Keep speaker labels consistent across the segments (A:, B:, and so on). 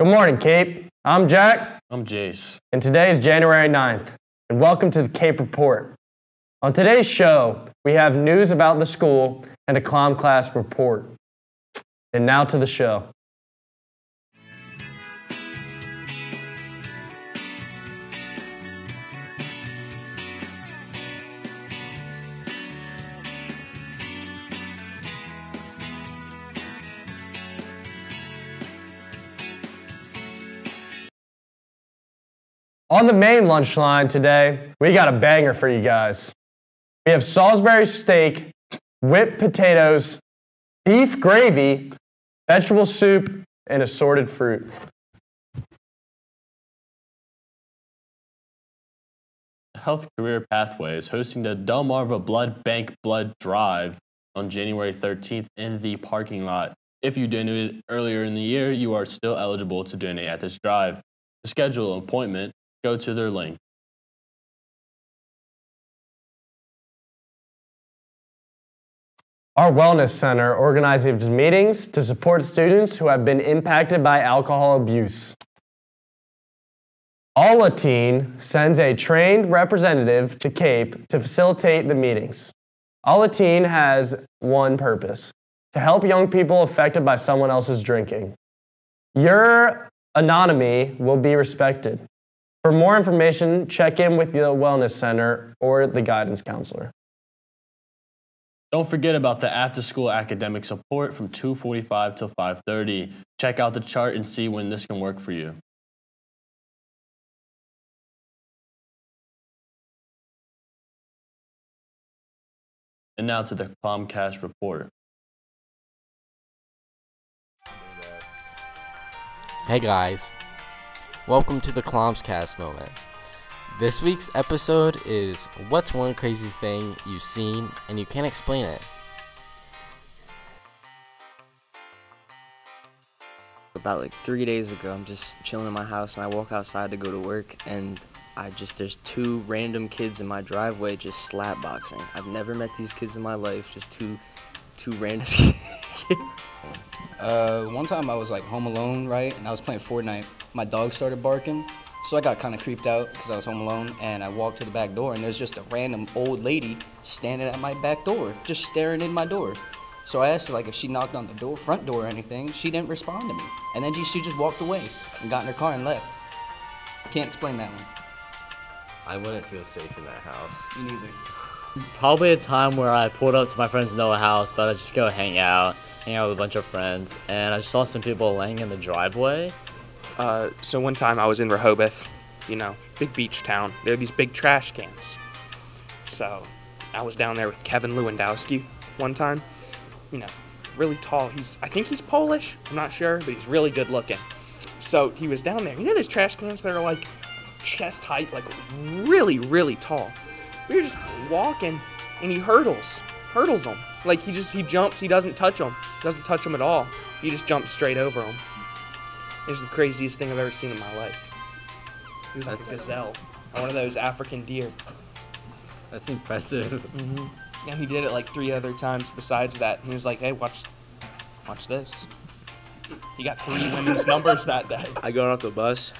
A: Good morning, Cape. I'm Jack,
B: I'm Jace.
A: and today is January 9th, and welcome to the Cape Report. On today's show, we have news about the school and a clown class report. And now to the show. On the main lunch line today, we got a banger for you guys. We have Salisbury steak, whipped potatoes, beef gravy, vegetable soup, and assorted fruit.
B: Health Career Pathway is hosting the Delmarva Blood Bank Blood Drive on January 13th in the parking lot. If you donated earlier in the year, you are still eligible to donate at this drive. To schedule an appointment, go to their link.
A: Our Wellness Center organizes meetings to support students who have been impacted by alcohol abuse. Alateen sends a trained representative to CAPE to facilitate the meetings. Alateen has one purpose to help young people affected by someone else's drinking. Your anonymity will be respected. For more information, check in with the Wellness Center or the guidance counselor.
B: Don't forget about the after-school academic support from 2:45 till 5:30. Check out the chart and see when this can work for you. And now to the Comcast report.
C: Hey guys, welcome to the Clomscast moment. This week's episode is What's one crazy thing you've seen and you can't explain it?
D: About like three days ago, I'm just chilling in my house and I walk outside to go to work and I just there's two random kids in my driveway just slap boxing. I've never met these kids in my life, just two two random kids.
E: Uh, one time I was like home alone, right, and I was playing Fortnite. My dog started barking, so I got kind of creeped out because I was home alone, and I walked to the back door, and there's just a random old lady standing at my back door, just staring in my door. So I asked her like if she knocked on the door, front door or anything. She didn't respond to me, and then she, she just walked away and got in her car and left. Can't explain that one.
F: I wouldn't feel safe in that house.
E: Me neither.
G: Probably a time where I pulled up to my friend's Noah house, but I just go hang out, hang out with a bunch of friends, and I saw some people laying in the driveway.
H: Uh, so one time I was in Rehoboth, you know, big beach town. There are these big trash cans. So I was down there with Kevin Lewandowski one time. You know, really tall. He's I think he's Polish. I'm not sure, but he's really good looking. So he was down there. You know those trash cans that are like chest height, like really, really tall. We were just walking, and he hurdles, hurdles them. Like he just he jumps. He doesn't touch them. Doesn't touch them at all. He just jumps straight over them. It's the craziest thing I've ever seen in my life. He was like a gazelle, one of those African deer.
F: That's impressive.
H: hmm And he did it like three other times besides that. And he was like, "Hey, watch, watch this." He got three women's numbers that day.
I: I got off the bus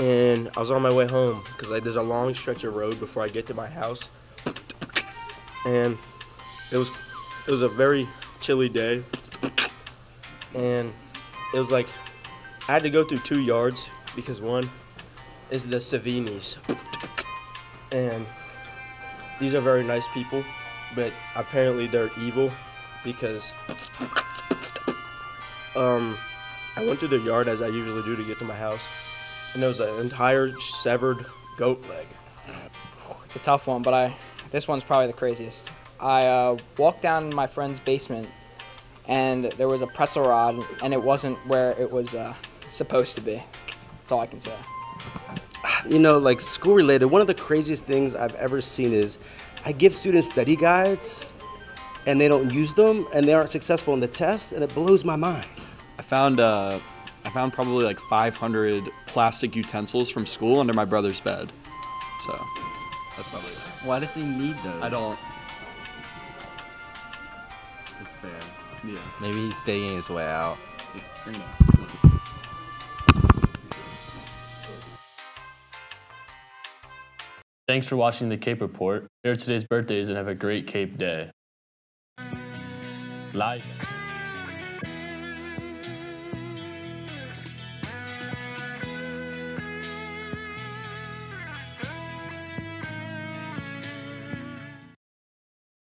I: and I was on my way home because like there's a long stretch of road before I get to my house. And it was it was a very chilly day. And it was like I had to go through two yards because one is the Savinis. And these are very nice people, but apparently they're evil because um I went through the yard as I usually do to get to my house, and there was an entire severed goat leg.
J: It's a tough one, but I this one's probably the craziest. I uh, walked down my friend's basement, and there was a pretzel rod, and it wasn't where it was uh, supposed to be. That's all I can say.
I: You know, like school related, one of the craziest things I've ever seen is I give students study guides, and they don't use them, and they aren't successful in the test, and it blows my mind.
K: I found uh, I found probably like 500 plastic utensils from school under my brother's bed. So that's probably it.
F: Why does he need those?
K: I don't.
F: It's fair.
K: Yeah.
F: Maybe he's digging his way out.
K: Bring it up.
B: Thanks for watching the Cape Report. Here are today's birthdays and have a great Cape day. Live.